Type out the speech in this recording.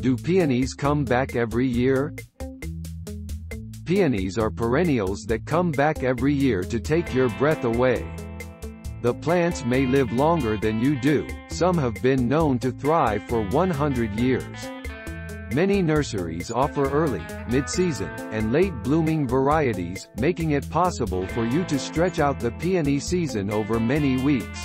Do peonies come back every year? Peonies are perennials that come back every year to take your breath away. The plants may live longer than you do, some have been known to thrive for 100 years. Many nurseries offer early, mid-season, and late-blooming varieties, making it possible for you to stretch out the peony season over many weeks.